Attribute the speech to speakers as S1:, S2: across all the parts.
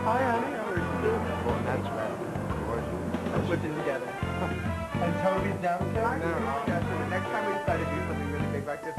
S1: Hi, honey. How are you?
S2: Well, that's right. Gorgeous.
S1: Let's whip it together.
S3: And Toby's downstairs?
S1: No, yeah, so the next time we decide to do something really big like this,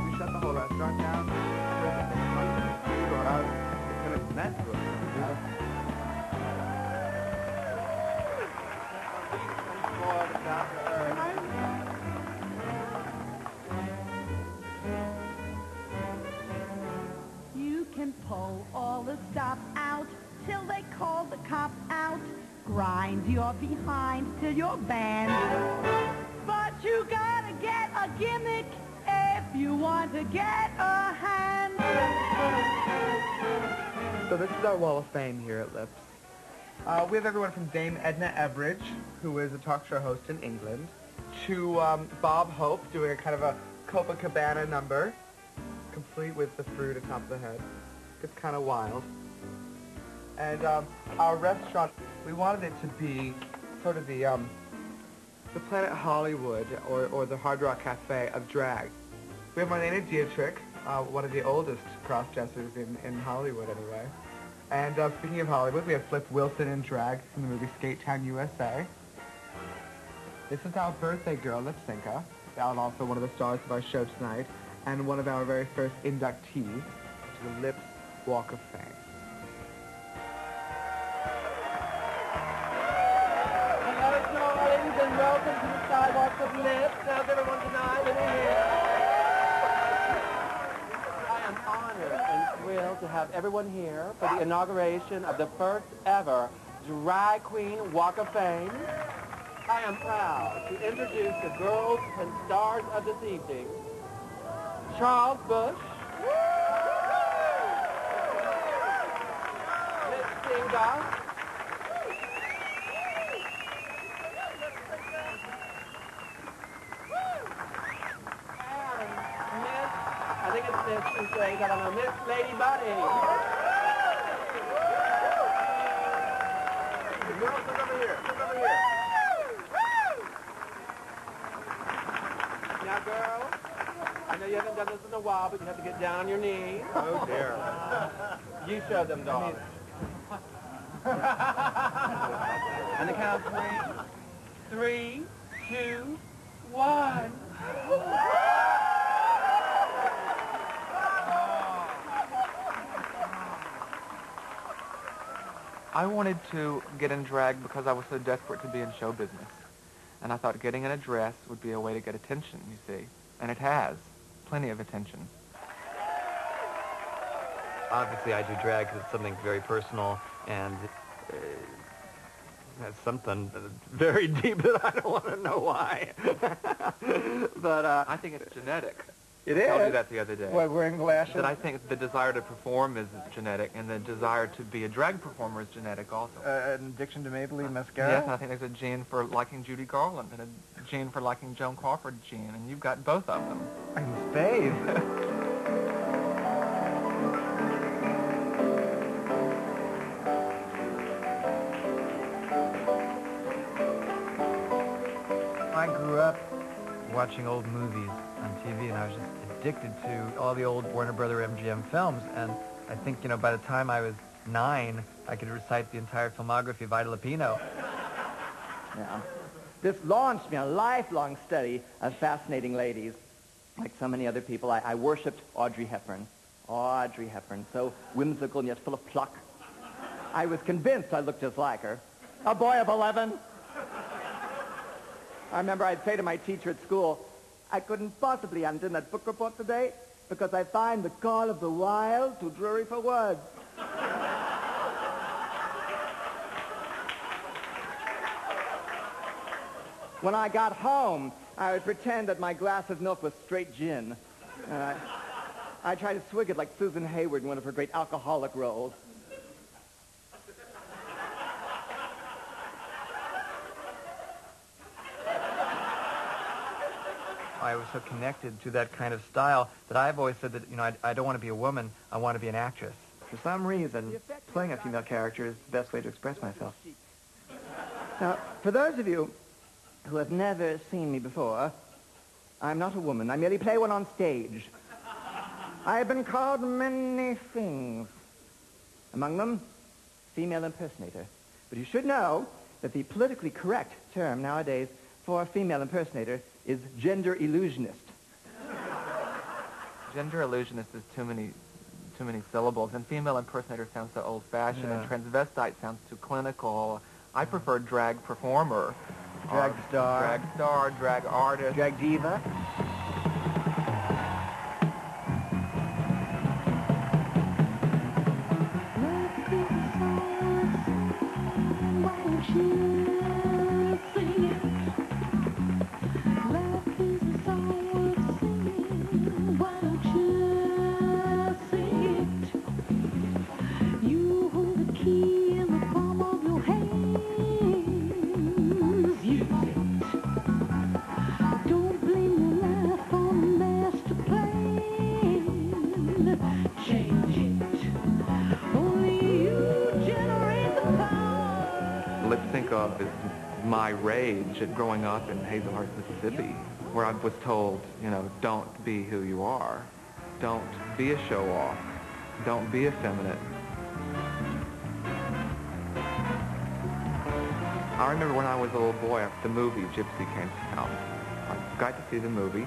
S4: Grind your behind till you're banned. But you gotta get a gimmick if you want to get a hand.
S1: So this is our wall of fame here at Lips. Uh, we have everyone from Dame Edna Everage, who is a talk show host in England, to um, Bob Hope doing a kind of a Copacabana number, complete with the fruit atop the head. It's kind of wild. And um, our restaurant, we wanted it to be sort of the um, the Planet Hollywood or, or the Hard Rock Cafe of drag. We have Marlene Dietrich, uh, one of the oldest cross-dressers in, in Hollywood anyway. And uh, speaking of Hollywood, we have Flip Wilson in drag from the movie Skate Town USA. This is our birthday girl, lip syncer, and also one of the stars of our show tonight, and one of our very first inductees to the Lips Walk of Fame.
S5: Of Lips. How's everyone tonight? Let me hear. I am honored and thrilled to have everyone here for the inauguration of the first ever Drag Queen Walk of Fame. I am proud to introduce the girls and stars of this evening. Charles Busch. Miss. And Miss, I think it's Miss who says, know, Miss Lady Bunny. Girls, look over here. Look over here. Now, girls, I know you haven't done this in a while, but you have to get down on your knees.
S1: Oh dear.
S5: You show them, darling. and the count of three, three, two, one.
S2: I wanted to get in drag because I was so desperate to be in show business. And I thought getting in a dress would be a way to get attention, you see. And it has. Plenty of attention.
S6: Obviously, I do drag because it's something very personal and uh, has something very deep that I don't want to know why. but uh,
S2: I think it's genetic.
S1: It
S2: I told you that the other day.
S1: What, wearing glasses?
S2: That I think the desire to perform is genetic, and the desire to be a drag performer is genetic also.
S1: Uh, an addiction to Maybelline mascara?
S2: Yes, I think there's a gene for liking Judy Garland and a gene for liking Joan Crawford gene, and you've got both of them.
S1: I'm spade.
S6: I grew up watching old movies on TV, and I was just addicted to all the old Warner Brother MGM films. And I think, you know, by the time I was nine, I could recite the entire filmography of Ida Lupino.
S5: Yeah. This launched me a lifelong study of fascinating ladies. Like so many other people, I, I worshipped Audrey Hepburn. Audrey Hepburn, so whimsical and yet full of pluck. I was convinced I looked just like her. A boy of 11. I remember I'd say to my teacher at school, I couldn't possibly in that book report today because I find the call of the wild too dreary for words. When I got home, I would pretend that my glass of milk was straight gin. I, I tried to swig it like Susan Hayward in one of her great alcoholic roles.
S6: I was so connected to that kind of style that I've always said that, you know, I, I don't want to be a woman, I want to be an actress.
S5: For some reason, playing a female character is the best way to express myself. Now, for those of you who have never seen me before, I'm not a woman. I merely play one on stage. I have been called many things. Among them, female impersonator. But you should know that the politically correct term nowadays for a female impersonator is gender illusionist.
S2: Gender illusionist is too many, too many syllables, and female impersonator sounds so old-fashioned,
S6: Yeah.
S2: and transvestite sounds too clinical. I prefer drag performer.
S5: Drag
S2: or
S5: star.
S2: Drag star, drag artist.
S5: Drag diva.
S4: You
S2: sync of is my rage at growing up in Hazlehurst, Mississippi, where I was told, you know, don't be who you are. Don't be a show-off. Don't be effeminate. I remember when I was a little boy, after the movie Gypsy came out. I got to see the movie,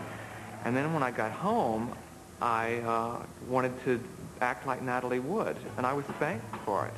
S2: and then when I got home, I uh, wanted to act like Natalie Wood, and I was spanked for it.